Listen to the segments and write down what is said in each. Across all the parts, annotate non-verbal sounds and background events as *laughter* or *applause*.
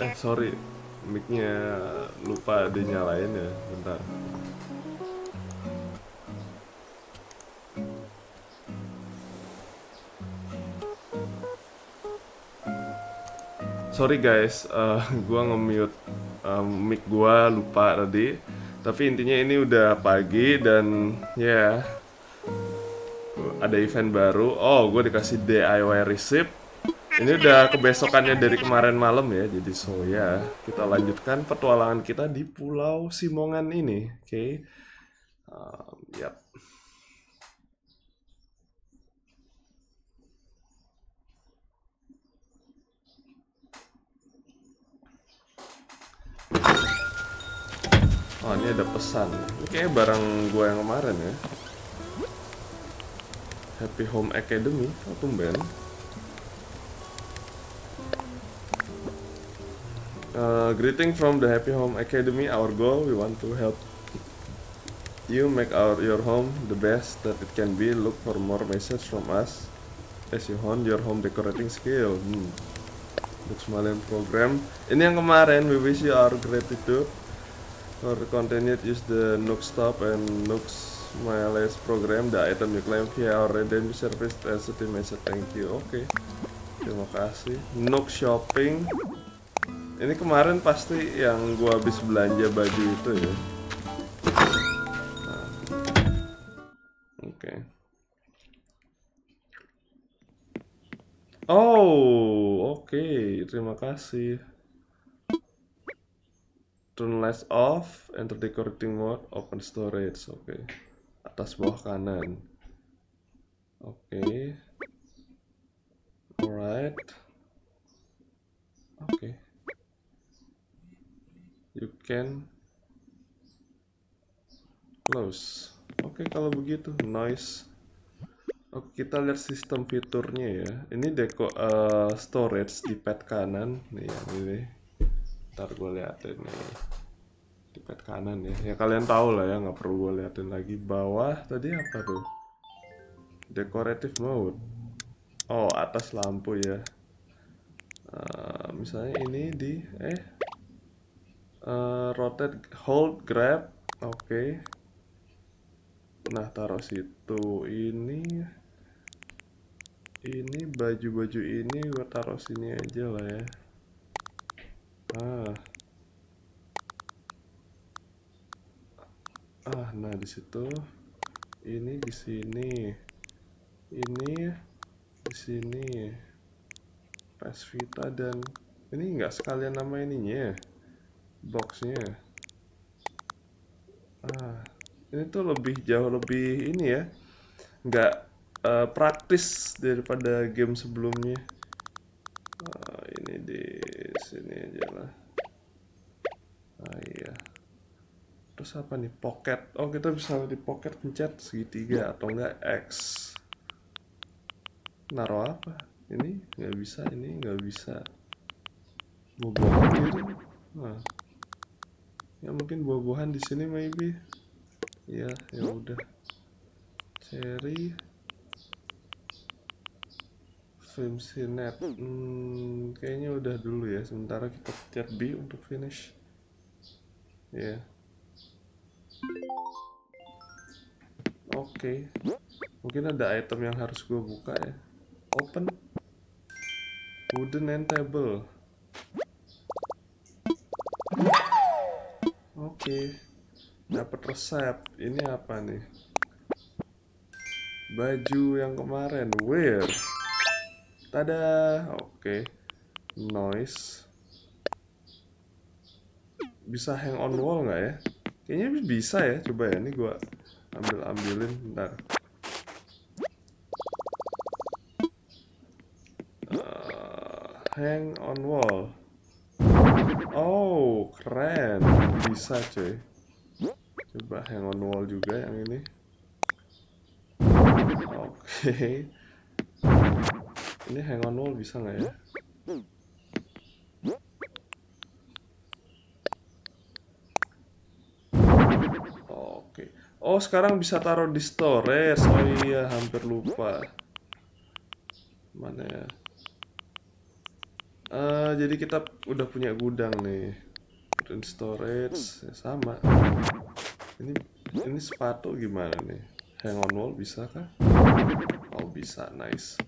Eh sorry, micnya lupa dinyalain ya, bentar. Sorry guys, uh, *laughs* gua nge-mute um, mic gua lupa tadi. Tapi intinya ini udah pagi dan ya ada event baru. Oh, gue dikasih DIY receipt. Ini udah kebesokannya dari kemarin malam ya. Jadi so ya, kita lanjutkan petualangan kita di Pulau Simongan ini. Oke. Okay. Um, yap. Oh ini ada pesan. Ini kayaknya barang gue yang kemarin ya. Happy Home Academy, oh tumben. Uh, greeting from the Happy Home Academy. Our goal, we want to help you make our your home the best that it can be. Look for more messages from us as you hone your home decorating skill. Hmm. Untuk Malian program. Ini yang kemarin. We wish you our gratitude for the continued use the Nook Stop and Nook's Miles program. The item you claim via our redeem service as a message. Thank you. Oke. Okay. Terima kasih. Nook Shopping. Ini kemarin pasti yang gua habis belanja baju itu ya. Oke. Oh, oke. Okay. Terima kasih. Turn lights off, enter decorating mode, open storage. Oke. Okay. Atas bawah kanan. Oke. Okay. Alright. Oke. Okay can close. Oke okay, kalau begitu nice. Oke kita lihat sistem fiturnya ya. Ini deco uh, storage di pad kanan. Nih yang ini ntar gue liatin nih. Di pad kanan ya. Ya kalian tahu lah ya nggak perlu gue liatin lagi. Bawah tadi apa tuh? Decorative mode. Oh atas lampu ya. Uh, misalnya ini di eh uh, rotate hold grab oke. Okay. nah taruh situ. Ini ini baju-baju ini gue taruh sini aja lah ya. Ah. Ah nah di situ. Ini di sini. Ini di sini. Vita dan ini enggak sekalian nama ininya ya boxnya ah ini tuh lebih jauh lebih ini ya. Nggak uh, praktis daripada game sebelumnya. Uh, ini di sini aja lah. Ah iya. Terus apa nih? Pocket. Oh kita bisa di pocket pencet segitiga atau enggak X. Naruh apa? Ini? Nggak bisa ini nggak bisa. Mau bawa gitu nah ya mungkin buah-buahan di sini maybe. Ya ya udah. Cherry. Film sinet hmm, kayaknya udah dulu ya. Sementara kita pencet B untuk finish. Ya. Yeah. oke. Okay. mungkin ada item yang harus gue buka ya. Open. Wooden and table Oke. Dapat resep. Ini apa nih? Baju yang kemarin. Wear. Tada. Oke. Noise. Bisa hang on wall nggak ya? Kayaknya bisa ya. Coba ya. Ini gua ambil-ambilin. Bentar. Uh, hang on wall. Oh, keren. Bisa, cuy. coba hang on wall juga yang ini. Oke. Ini hang on wall bisa nggak ya? Oke. Oh sekarang bisa taruh di storage. Oh iya hampir lupa. Mana ya? Uh, jadi kita udah punya gudang nih print storage ya sama. Ini ini sepatu gimana nih? Hang on wall bisa kah oh bisa. Nice.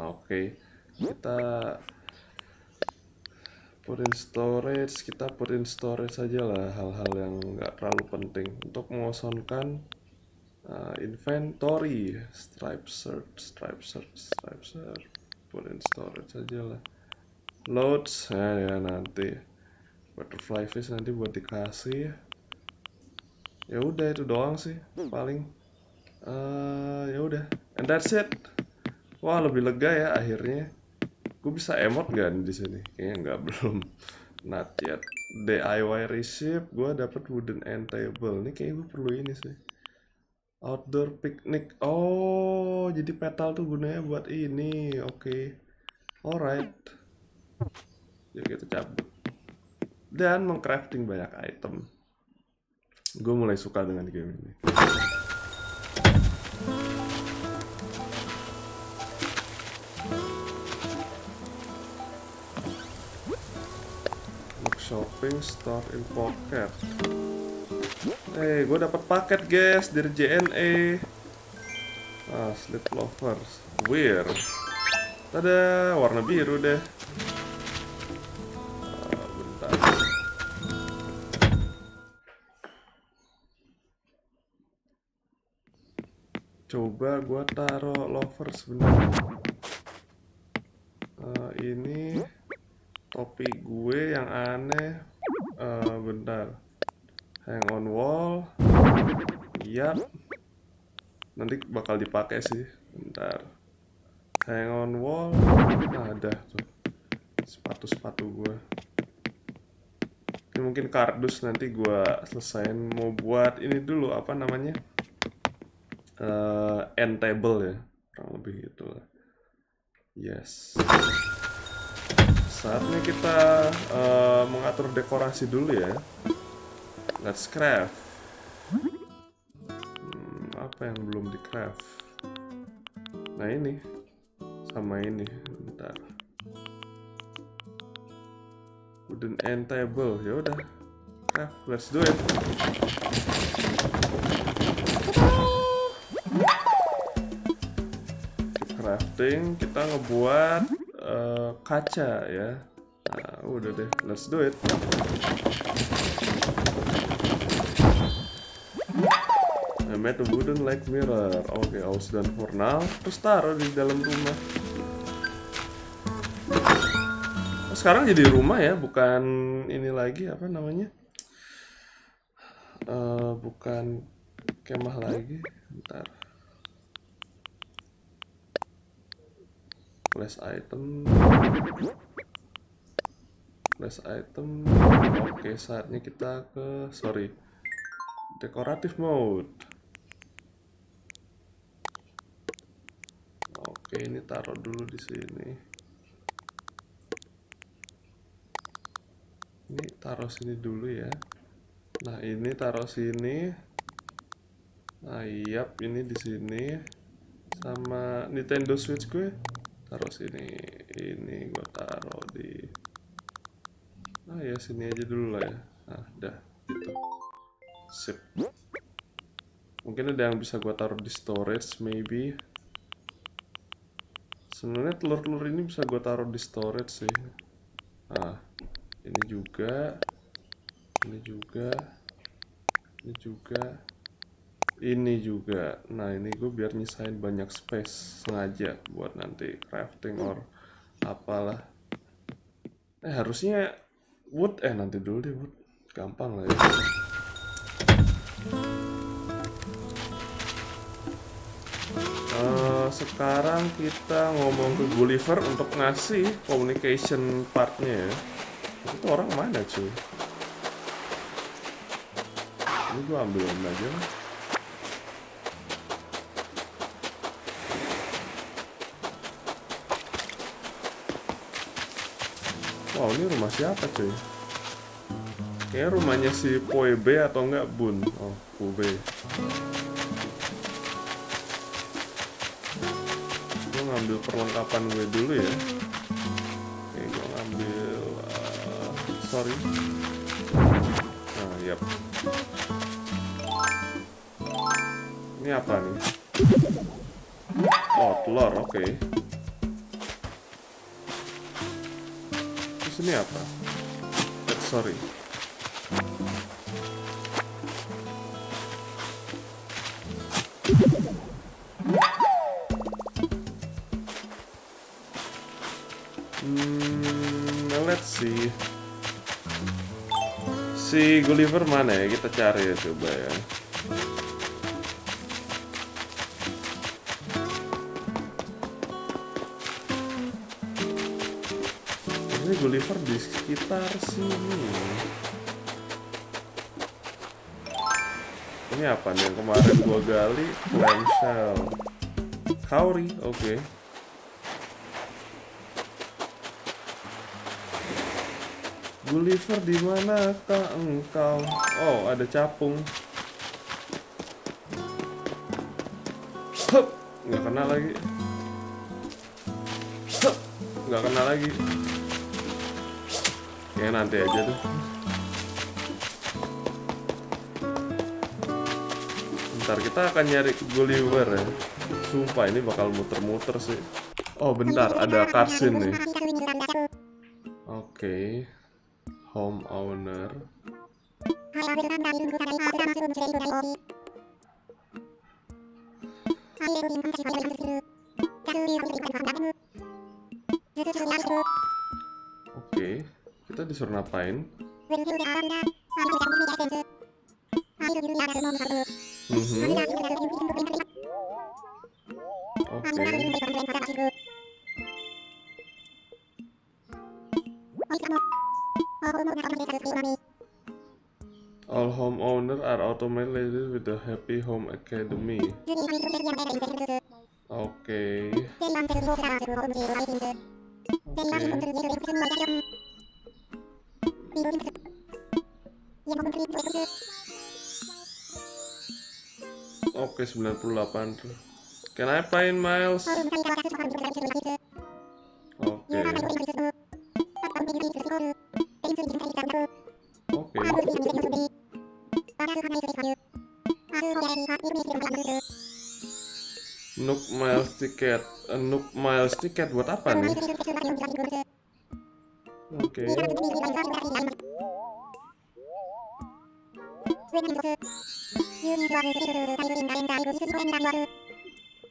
Oke okay. kita put in storage kita put in storage saja lah hal-hal yang nggak terlalu penting. Untuk mengosongkan uh, inventory. Stripe search stripe search stripe search put in storage aja lah. Loads. Ya, ya nanti. Butterfly fish nanti buat dikasih ya. Udah itu doang sih paling. Uh, ya udah. And that's it. Wah lebih lega ya akhirnya. Gue bisa emot gak di sini? Kayaknya nggak *laughs* belum. Not yet. DIY receipt gue dapet wooden end table. Ini kayak gue perlu ini sih outdoor picnic. Oh jadi petal tuh gunanya buat ini. Oke. Okay. alright. Jadi kita cabut. Dan mengcrafting banyak item. Gue mulai suka dengan game ini. Shopping start in pocket Eh, hey, gue dapat paket guys dari JNE. Ah, slip lovers. Weird. Tada, warna biru deh. coba gua taruh lover sebenarnya uh, ini topi gue yang aneh uh, bentar hang on wall. Yap nanti bakal dipakai sih. Bentar. Hang on wall. Nah, ada tuh. Sepatu-sepatu gue ini mungkin kardus nanti gue selesain. Mau buat ini dulu apa namanya? Uh, end table ya. Kurang lebih gitu lah. Yes. Saatnya kita uh, mengatur dekorasi dulu ya let's craft. Hmm, apa yang belum di craft? Nah ini. Sama ini. Bentar. Wooden end table. Ya udah. Craft let's do it. Crafting kita ngebuat uh, kaca ya nah udah deh. Let's do it. I made a wooden like mirror? Oke okay, all done for now terus taruh di dalam rumah. Oh, sekarang jadi rumah ya bukan ini lagi apa namanya? Uh, bukan kemah lagi. Bentar. Flash item flash item. Oke saatnya kita ke sorry. Dekoratif mode. Oke ini taruh dulu di sini. Ini taruh sini dulu ya. Nah ini taruh sini. Nah yap ini di sini. Sama Nintendo Switch gue. Taruh sini. Ini gue taruh di ah ya sini aja dulu lah ya. Nah udah gitu sip. Mungkin ada yang bisa gue taruh di storage maybe. Sebenarnya telur-telur ini bisa gue taruh di storage sih. Nah ini juga. Ini juga. Ini juga. Ini juga. Nah ini gue biar nyisain banyak space sengaja buat nanti crafting or apalah. Eh harusnya wood? Eh nanti dulu deh wood. Gampang lah ya. Uh, sekarang kita ngomong ke Gulliver untuk ngasih communication partnya ya. Itu orang mana cuy? Ini gua ambil aja lah Wow ini rumah siapa cuy? Kayaknya rumahnya si Poi B atau enggak Bun? Oh B. Gue ngambil perlengkapan gue dulu ya. Oke gue ngambil uh, Sorry. Nah yap. Ini apa nih? Oh telur oke. okay. Terus ini apa eh, Sorry Hmm, let's see. Si Gulliver mana ya? Kita cari ya coba ya. Sekitar sini. Ini apa nih yang kemarin gua gali? Clamshell. Kauri, oke. Okay. Gulliver di manakah engkau? Oh, ada capung. Hup, nggak kena lagi. Hup, nggak kena lagi. Ya nanti aja tuh. Ntar kita akan nyari Gulliver ya. Sumpah ini bakal muter-muter sih. Oh bentar, ada Karsin nih. Ngapain? Mm -hmm. Oke. Okay. All homeowners are automated with the Happy Home Academy. Oke. Okay. Oke, okay, 98. Can I find Miles? Oke. Okay. Nook Miles Ticket uh, Nook Miles Ticket buat apa nih?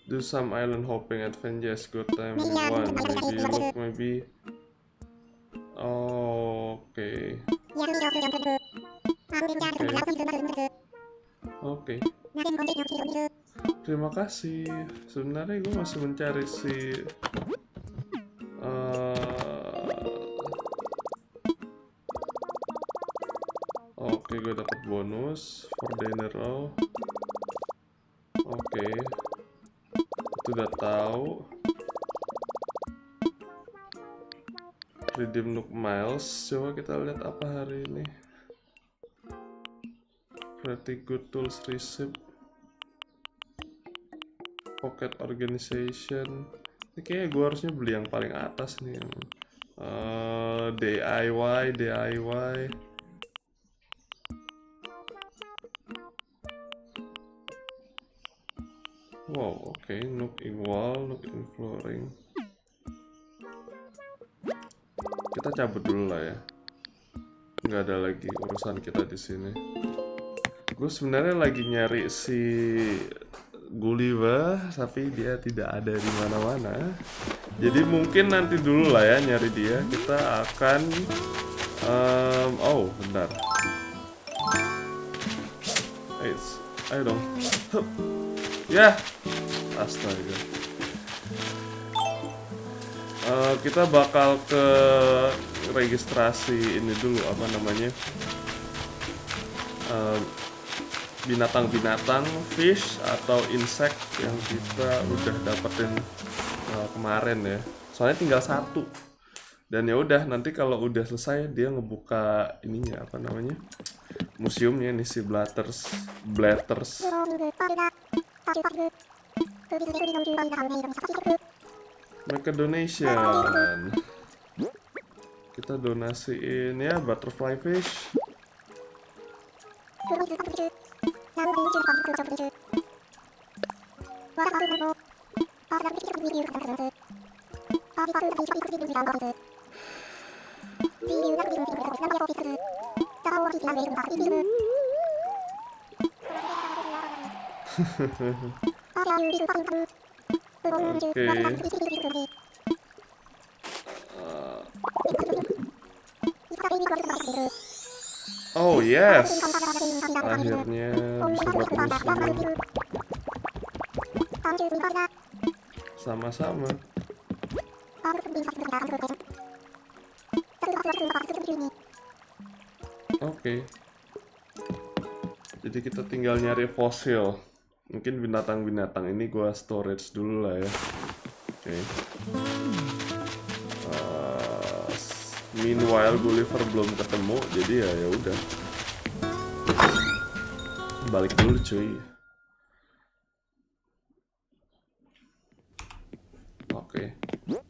Do some island hopping adventures good time one maybe look maybe Oh. Okay. Oke. Okay. Terima kasih. Sebenarnya gue masih mencari si uh... Oke, gue dapat bonus for row. Oke. Itu udah tahu. redeem Nook Miles coba kita lihat apa hari ini pretty good tools receipt pocket organization ini kayaknya gue harusnya beli yang paling atas nih uh, DIY DIY Nook in wall Nook in flooring. Kita cabut dulu lah ya. Nggak ada lagi urusan kita di sini. Gue sebenarnya lagi nyari si Gulliver tapi dia tidak ada di mana-mana. Jadi mungkin nanti dulu lah ya nyari dia. Kita akan um, oh bentar. Ayo dong ya astaga. Uh, kita bakal ke registrasi ini dulu apa namanya? Uh, binatang-binatang fish atau insect yang kita udah dapetin uh, kemarin ya. Soalnya tinggal satu. Dan ya udah nanti kalau udah selesai dia ngebuka ininya apa namanya? Museumnya nih si Blatters Blatters Make a donation. Kita donasiin ya butterfly fish *laughs* Oh yes, akhirnya bisa bertemu sama-sama. Oke. Jadi kita tinggal nyari fosil. Mungkin binatang-binatang ini gua storage dulu lah ya. Oke. Uh, meanwhile Gulliver belum ketemu, jadi ya ya udah. Balik dulu cuy. Oke.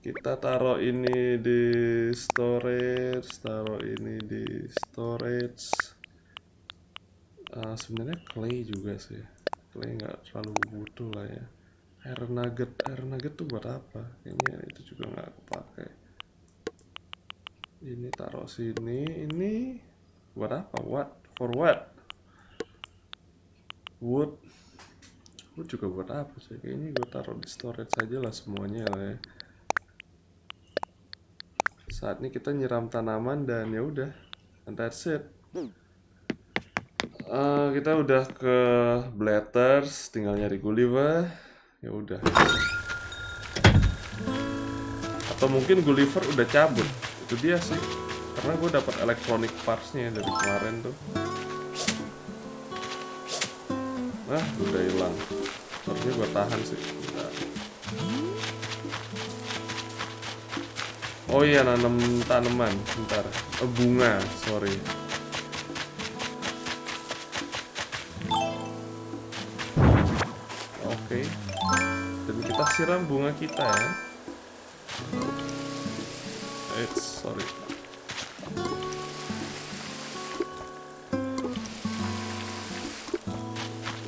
Kita taruh ini di storage, taruh ini di storage. Uh, sebenarnya clay juga sih clay nggak terlalu butuh lah ya. Air nugget air nugget tuh buat apa? Kayaknya itu juga nggak kepake ini taruh sini ini buat apa? What? For what? Wood. Wood juga buat apa sih? Kayaknya gue taruh di storage aja lah semuanya lah ya. Saat ini kita nyiram tanaman dan ya udah and that's it Uh, kita udah ke Blatters, tinggal nyari Gulliver. Ya udah. Atau mungkin Gulliver udah cabut. Itu dia sih. Karena gue dapat electronic partsnya dari kemarin tuh. Nah, udah hilang. Harusnya gue tahan sih. Bentar. Oh iya, nanam tanaman. Bentar. Oh, bunga, sorry. Siram bunga kita ya. It's sorry.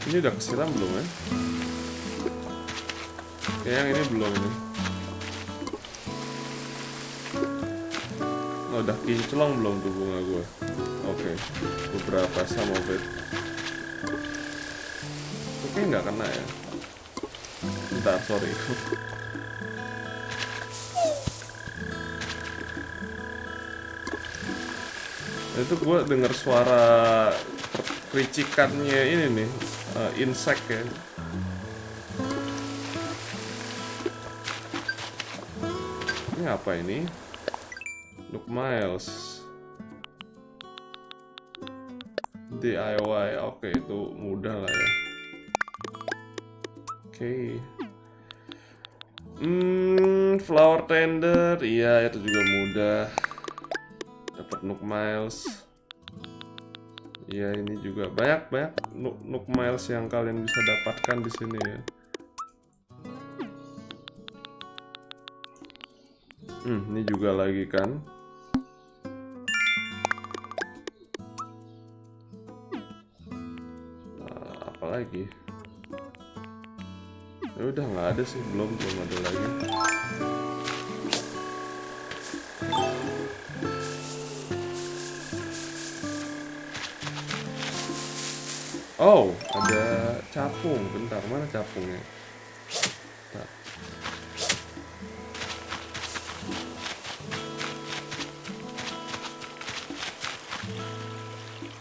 Ini udah kesiram belum ya? Kayak yang ini belum ini. Oh, udah kinclong belum tuh bunga gue? Oke, beberapa sama bed. Oke nggak kena ya? Bentar, sorry. *laughs* itu gue denger suara kericikannya ini nih uh, insect ya. Ini apa ini? Look Miles. DIY oke itu mudah lah ya flower tender iya itu juga mudah dapat Nook Miles Iya ini juga banyak banyak Nook, Nook Miles yang kalian bisa dapatkan di sini ya. Hmm, ini juga lagi kan. Nah, apa? Ya udah nggak ada sih, belum belum ada lagi. Oh, ada capung. Bentar, mana capungnya?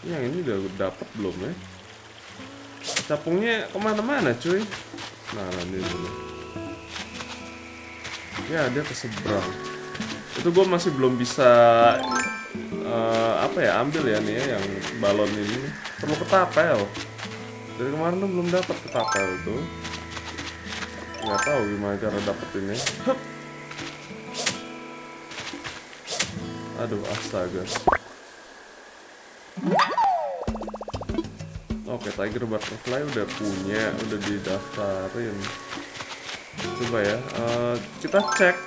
Yang ini udah dapat belum ya? Capungnya ke mana-mana cuy. Nah, ini dulu. ya dia ke seberang itu gue masih belum bisa uh, apa ya ambil ya nih ya yang balon ini perlu ketapel dari kemarin tuh belum dapat ketapel itu. Nggak tahu gimana cara dapetinnya. Aduh astaga. Oke tiger butterfly udah punya udah didaftarin. Coba ya uh, kita cek.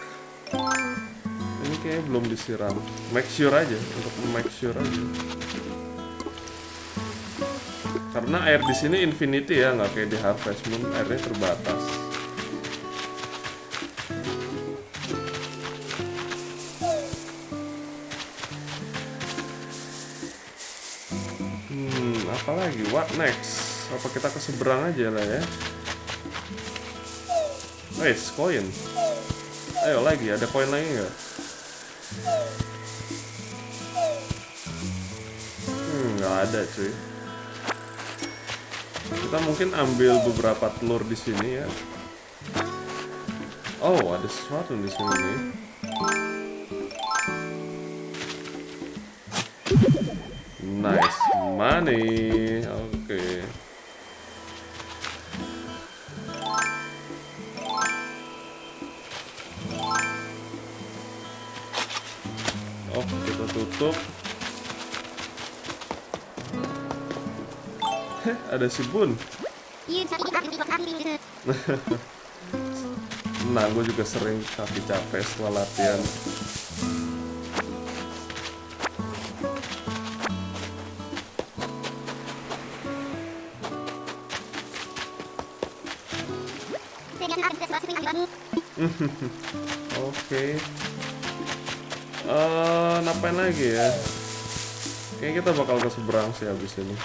Ini kayaknya belum disiram. Make sure aja untuk make sure aja karena air di sini infinity ya nggak kayak di harvest moon airnya terbatas hmm apa lagi what next apa kita ke seberang aja lah ya Wes, koin. Ayo lagi, ada koin lagi nggak? Hmm, nggak ada cuy. Kita mungkin ambil beberapa telur di sini ya. Oh, ada sesuatu di sini nih. Nice money. Oke. Okay. Oh, kita tutup. Ada si Bun. *laughs* Nah, gue juga sering kaki capek setelah latihan. *laughs* Oke. Okay. Uh, ngapain lagi ya? Kayaknya kita bakal ke seberang sih habis ini.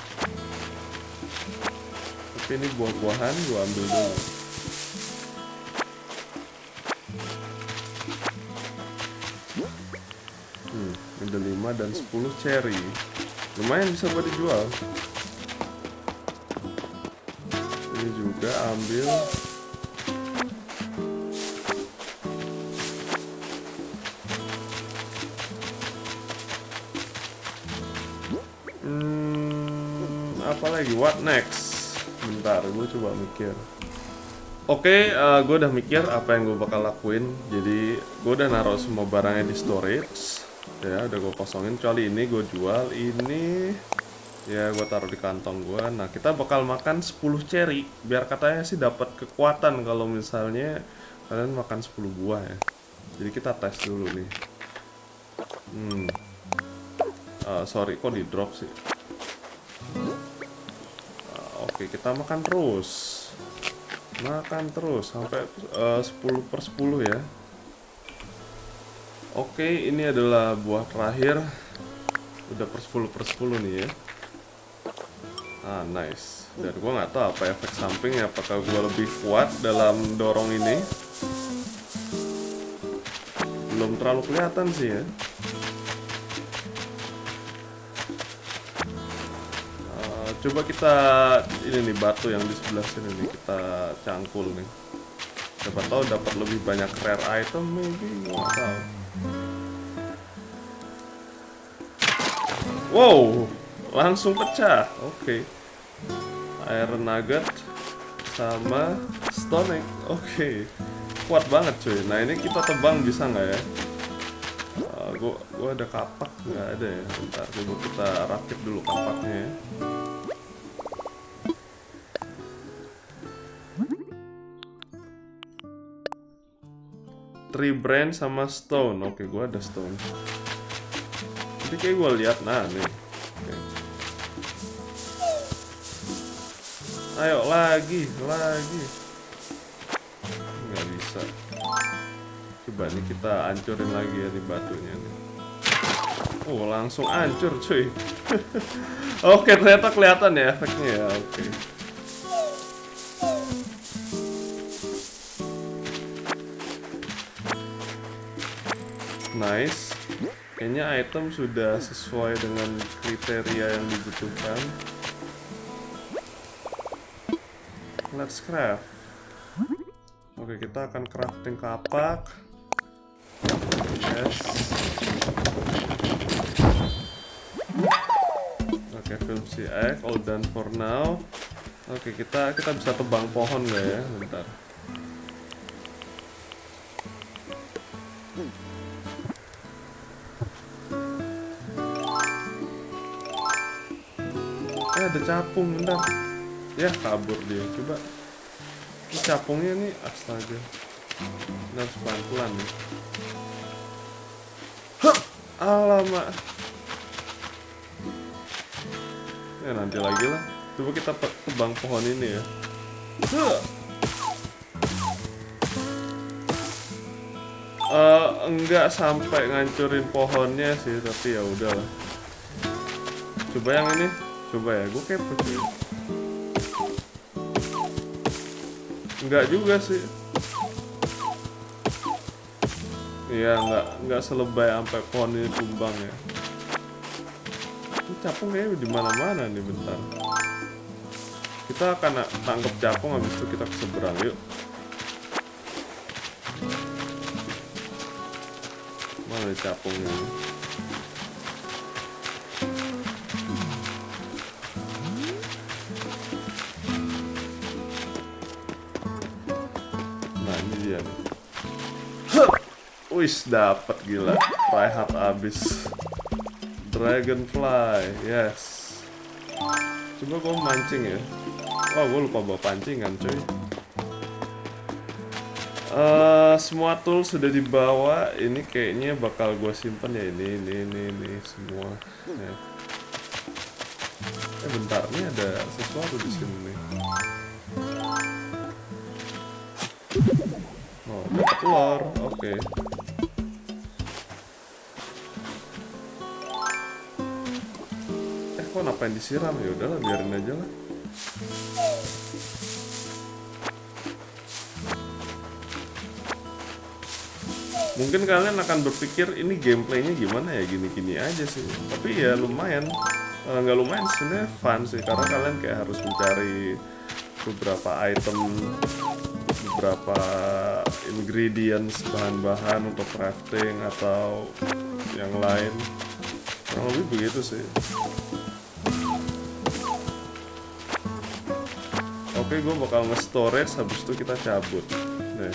Tapi ini buah-buahan gua ambil dulu. Hmm, ada 5 dan 10 cherry. Lumayan bisa buat dijual. Ini juga ambil Hmm? What next? Bentar, gue coba mikir. Oke, okay, uh, gue udah mikir apa yang gue bakal lakuin. Jadi, gue udah naruh semua barangnya di storage. Ya, udah gue kosongin. Kecuali ini gue jual. Ini, ya gue taruh di kantong gue. Nah, kita bakal makan 10 cherry. Biar katanya sih dapat kekuatan kalau misalnya kalian makan 10 buah ya. Jadi kita tes dulu nih. Hmm, uh, sorry kok di drop sih oke kita makan terus. Makan terus sampai uh, 10 per 10 ya. Oke ini adalah buah terakhir. Udah per 10 per 10 nih ya. Ah nice. Dan gue nggak tahu apa efek sampingnya apakah gue lebih kuat dalam dorong ini. Belum terlalu kelihatan sih ya coba kita ini nih batu yang di sebelah sini nih kita cangkul nih. Siapa tahu dapat lebih banyak rare item maybe nggak tahu. Wow langsung pecah. Oke. Okay. iron nugget sama stone oke. Okay. kuat banget cuy. Nah ini kita tebang bisa nggak ya? Gua gua ada kapak nggak ada ya? Bentar coba kita rakit dulu kapaknya ya Tree brand sama stone. Oke, gua ada stone. Jadi kayak gua lihat nah nih. Oke. Ayo lagi, lagi. Nggak bisa. Coba nih kita hancurin lagi ya di batunya nih. Oh, langsung hancur cuy. *laughs* Oke, ternyata kelihatan ya efeknya ya. Oke. Nice kayaknya item sudah sesuai dengan kriteria yang dibutuhkan let's craft oke kita akan crafting kapak Yes. Oke, film CX all done for now. Oke, kita kita bisa tebang pohon nggak ya? Bentar. Eh, ada capung, bentar. Ya, kabur dia. Coba. Ini capungnya nih, astaga. Ini harus pelan-pelan nih. Hup! Alamak. Ya nanti lagi lah. Coba kita tebang pohon ini ya. Huh. Eh, enggak sampai ngancurin pohonnya sih, tapi ya udahlah. Coba yang ini, coba ya, gue kepo sih. Enggak juga sih. Iya, enggak enggak selebay sampai pohon ini tumbang ya. Ini capung kayaknya di mana-mana nih bentar. Kita akan tangkap capung habis itu kita ke seberang yuk. Mana nih capungnya? Wis dapat gila. Try hard abis. Dragonfly, yes. Coba gue mancing ya. Oh, gue lupa bawa pancingan, cuy. Eh, semua tool sudah dibawa. Ini kayaknya bakal gue simpen ya ini, ini, ini, ini semua. Ya. Eh bentar, ini ada sesuatu di sini. Oh, telur. Oke. Eh, kok ngapain disiram ya? Udahlah, biarin aja lah. Mungkin kalian akan berpikir ini gameplaynya gimana ya gini-gini aja sih. Tapi ya lumayan, Eh, nggak lumayan sebenarnya fun sih karena kalian kayak harus mencari beberapa item, beberapa ingredients bahan-bahan untuk crafting atau yang lain. Kurang lebih begitu sih. Oke, gue bakal nge-storage habis itu kita cabut. Nih.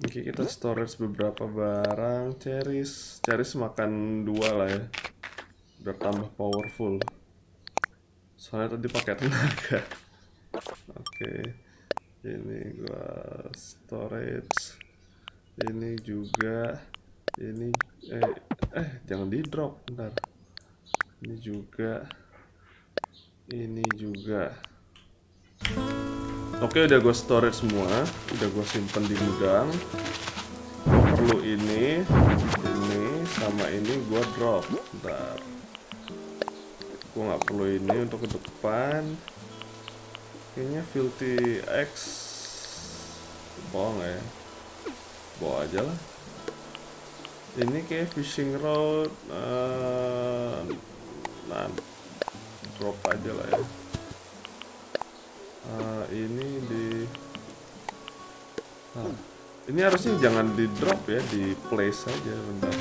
Oke, kita storage beberapa barang. Cherries, cherries makan dua lah ya. Biar tambah powerful. Soalnya tadi pakai tenaga. Oke. Ini gua storage. Ini juga. Ini eh eh jangan di drop bentar. Ini juga. Ini juga. Oke udah gue storage semua Udah gue simpen di gudang perlu ini Ini sama ini gue drop Bentar Gue nggak perlu ini untuk ke depan Kayaknya filthy X Bohong ya Bawa aja lah. Ini kayak fishing rod eh, Nah Drop aja lah ya. Ah, ini di Ah, ini harusnya jangan di drop ya di place saja bentar.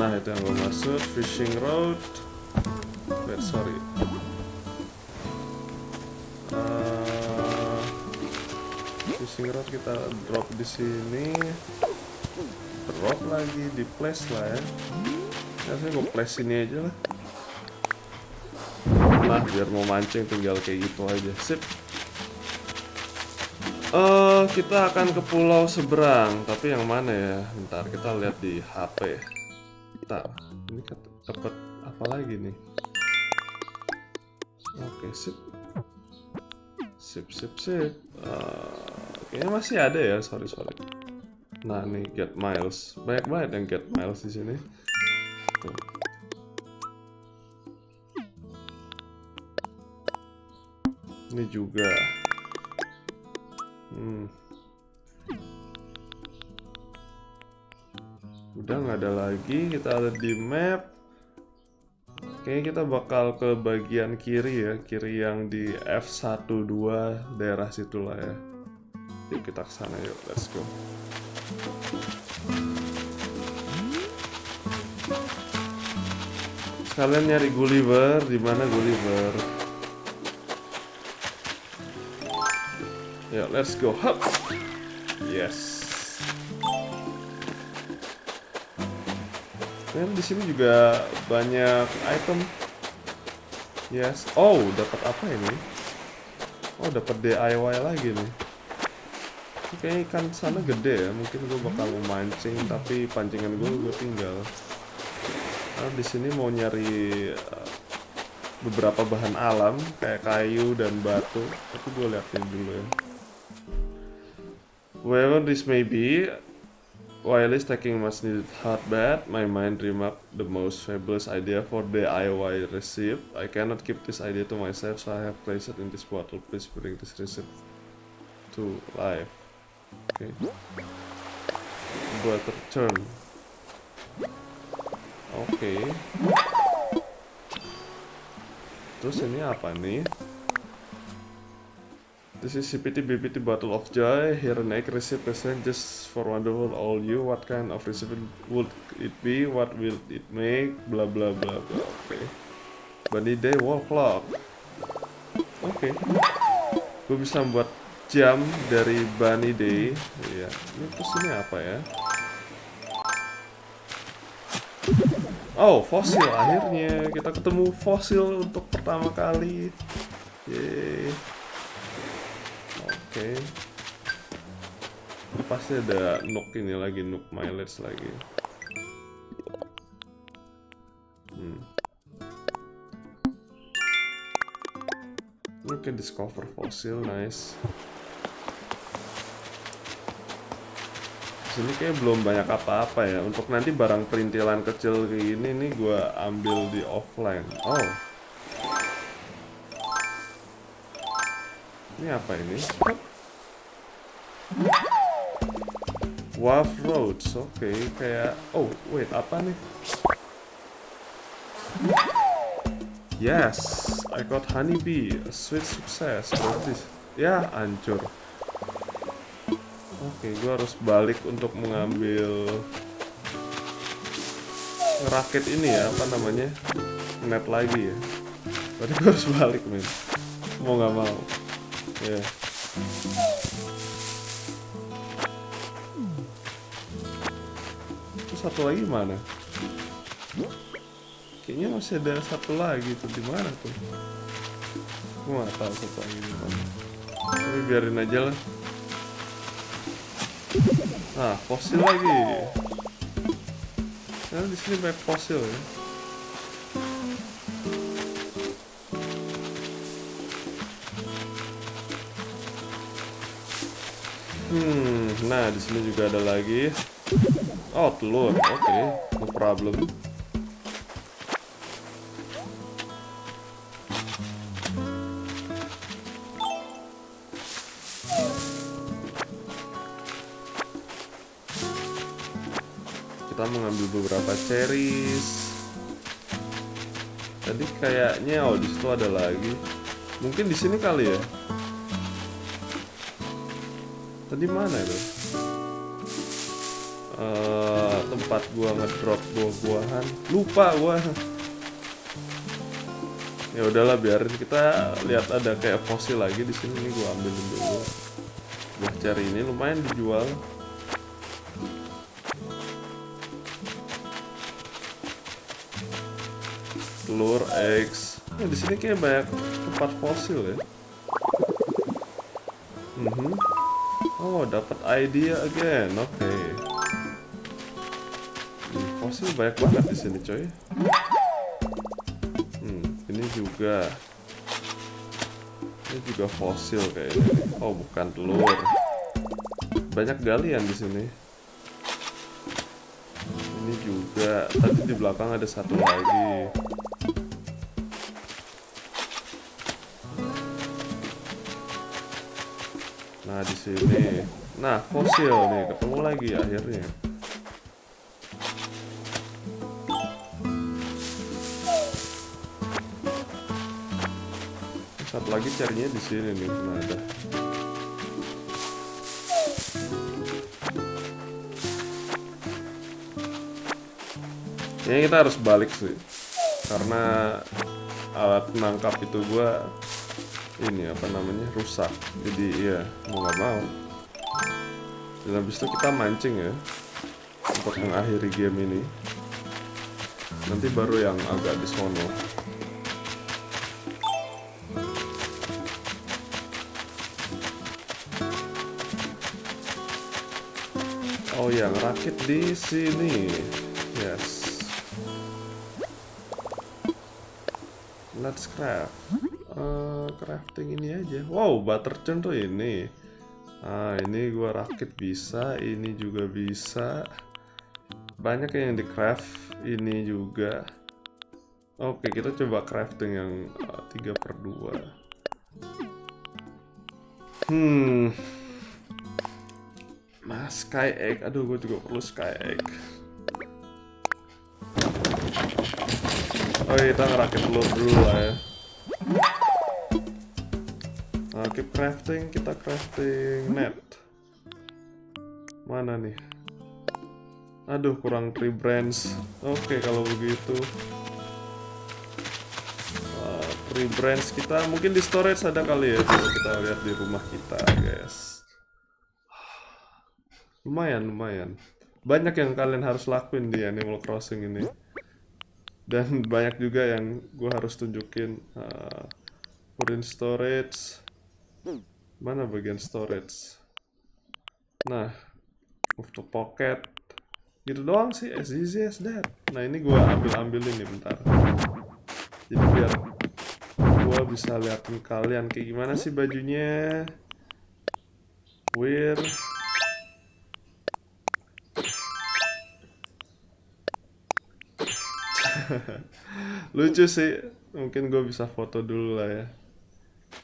Nah itu yang gue maksud fishing road wait sorry road kita drop di sini. Drop lagi di place lah ya. Harusnya gue place sini aja lah. Lah biar mau mancing tinggal kayak gitu aja. Sip. Eh kita akan ke pulau seberang. Tapi yang mana ya? Bentar kita lihat di HP bentar. Ini dapat apa lagi nih? Oke sip. Sip sip sip. Eh, kayaknya masih ada ya sorry sorry nah nih get miles banyak banget yang get miles di sini. Ini juga. Hmm. Udah nggak ada lagi. Kita lihat di map. Oke, kita bakal ke bagian kiri ya, kiri yang di F12 daerah situ lah ya. Yuk kita ke sana yuk, let's go. Sekalian nyari Gulliver, di mana Gulliver? Yuk, let's go. Hup. Yes. Dan di sini juga banyak item. Yes. Oh, dapat apa ini? Oh, dapat DIY lagi nih. Kayaknya ikan sana gede ya. Mungkin gue bakal memancing, tapi pancingan gue gue tinggal. Nah, di sini mau nyari uh, beberapa bahan alam kayak kayu dan batu. Tapi gue liatin dulu ya. Wherever this may be, While is taking much needed hot bath, my mind dream up the most fabulous idea for the DIY recipe. I cannot keep this idea to myself, so I have placed it in this bottle. Please bring this recipe to life. Okay. Butter churn. Oke. Okay. Terus ini apa nih? This is CPT BPT Bottle of Joy. Here an egg present just for wonderful all you. What kind of recipe would it be? What will it make? Blah blah blah. Oke. Okay. Bunny Day Wall Clock. Oke. Okay. Gue bisa membuat jam dari Bunny Day. Iya. Ini terus ini apa ya? Oh, fosil akhirnya kita ketemu fosil untuk pertama kali. Yeay. Oke. Okay. Pasti ada nuk ini lagi, nuk mileage lagi. Hmm. Oke, okay, discover fossil, nice. Sini kayak belum banyak apa-apa ya. Untuk nanti barang perintilan kecil kayak gini nih gue ambil di offline. Oh. Ini apa ini? Wharf Roads, oke, okay. kayak oh wait apa nih? Yes, I got honeybee, a sweet success. Berarti ya hancur. Oke, gue harus balik untuk mengambil rakit ini ya, apa namanya? Net lagi ya. Berarti gue harus balik men. Mau nggak mau. Ya. Yeah. Terus satu lagi mana? Kayaknya masih ada satu lagi tuh di mana tuh? Gue nggak tahu satu lagi di mana. Tapi biarin aja lah. Nah, fosil lagi. Nah, di sini banyak fosil ya. Hmm, nah di sini juga ada lagi. Oh, telur. Oke, okay. no problem. Mengambil beberapa cherries. Tadi kayaknya oh di situ ada lagi. Mungkin di sini kali ya. Tadi mana itu? Uh, tempat gua ngedrop buah-buahan. Lupa gua. Ya udahlah biarin kita lihat ada kayak fosil lagi di sini nih gua ambilin dulu. Buah cari ini lumayan dijual. Telur, eggs. Nah, di sini kayak banyak tempat fosil ya. Mm -hmm. Oh, dapat idea again. Oke. Okay. fosil banyak banget di sini, coy. Hmm, ini juga. Ini juga fosil kayaknya. Oh, bukan telur. Banyak galian di sini. Ini juga. Tadi di belakang ada satu lagi. Nah di sini, nah fosil nih ketemu lagi akhirnya. Satu lagi carinya di sini nih, nah ada. Ini kita harus balik sih, karena alat menangkap itu gua ini apa namanya rusak. Jadi ya mau nggak mau. Dan habis itu kita mancing ya untuk mengakhiri game ini. Nanti baru yang agak disono Oh yang rakit di sini. Yes. Let's craft Eh, crafting ini aja wow butter churn tuh ini ah ini gua rakit bisa ini juga bisa banyak yang di craft ini juga oke kita coba crafting yang uh, 3 per 2 hmm Nah, sky egg. Aduh, gue juga perlu sky egg. Oh, kita ngerakit telur dulu lah ya. Keep crafting, kita crafting net. Mana nih? Aduh, kurang tree branch. Oke, kalau begitu. Uh, tree branch kita mungkin di storage ada kali ya. Coba kita lihat di rumah kita, guys. Lumayan, lumayan. Banyak yang kalian harus lakuin di Animal Crossing ini. Dan *laughs* banyak juga yang gue harus tunjukin. Uh, put in storage. Mana bagian storage? Nah, move pocket. Gitu doang sih, as easy as that. Nah, ini gue ambil-ambilin nih bentar. Jadi biar gue bisa liatin kalian kayak gimana sih bajunya. Weird. *laughs* lucu sih mungkin gue bisa foto dulu lah ya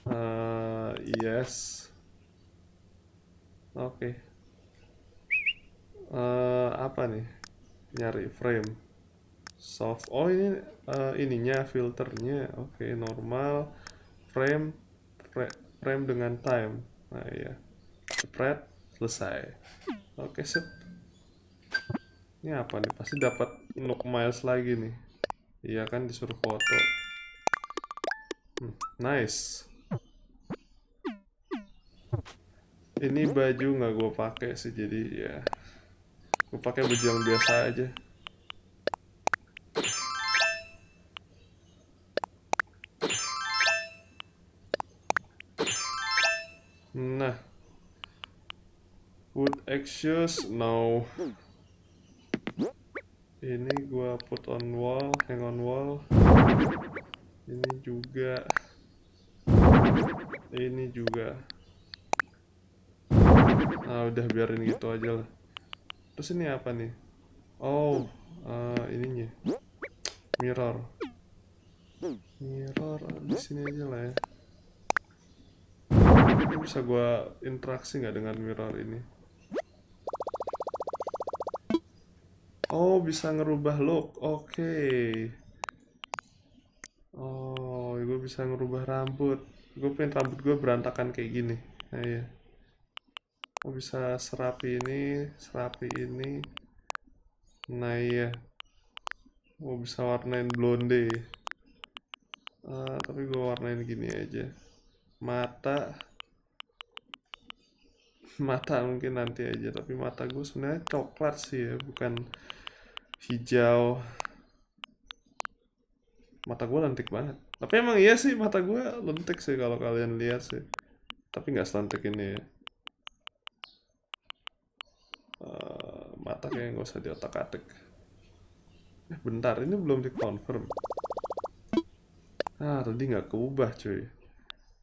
uh, yes. Oke. Okay. uh, apa nih? Nyari frame. Soft. Oh ini uh, ininya filternya. Oke okay, normal. Frame frame dengan time. Nah iya. Spread selesai. Oke okay, sip. Ini apa nih? Pasti dapat Nook Miles lagi nih. Iya kan disuruh foto. Hmm, nice ini baju nggak gue pakai sih jadi ya gue pakai baju yang biasa aja. Nah wood excuse no ini gua put on wall hang on wall. Ini juga ini juga ah udah biarin gitu aja lah terus ini apa nih oh uh, ininya mirror mirror di sini aja lah ya ini bisa gua interaksi nggak dengan mirror ini Oh, bisa ngerubah look. Oke. Okay. Oh, gue bisa ngerubah rambut. Gue pengen rambut gue berantakan kayak gini. Nah, iya. Oh, bisa serapi ini, serapi ini. Nah, iya. Oh, bisa warnain blonde. Uh, tapi gue warnain gini aja. Mata. *laughs* Mata mungkin nanti aja. Tapi mata gue sebenarnya coklat sih ya, bukan hijau mata gue lentik banget tapi emang iya sih mata gue lentik sih kalau kalian lihat sih tapi nggak selentik ini ya kayak nggak usah diotak atik. Eh bentar ini belum dikonfirm ah tadi nggak keubah cuy.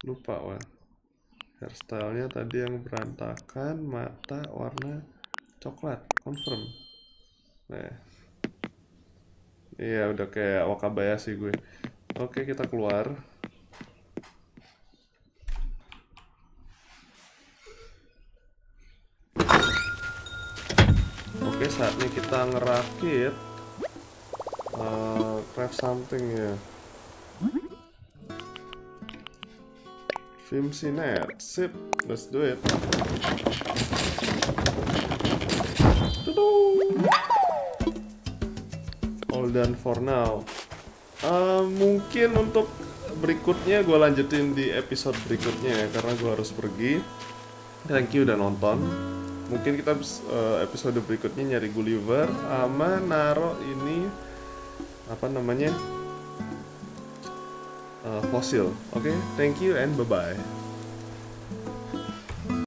Lupa wah hairstylenya tadi yang berantakan mata warna coklat. Confirm. Nah. Iya udah kayak Wakabayashi gue. Oke kita keluar. Oke saatnya kita ngerakit uh, craft something ya. Vimsinet, sip, let's do it. All done for now. Uh, mungkin untuk berikutnya gue lanjutin di episode berikutnya ya karena gue harus pergi. Thank you udah nonton. Mungkin kita uh, episode berikutnya nyari Gulliver sama naro ini apa namanya uh, fosil. Oke, okay? thank you and bye bye.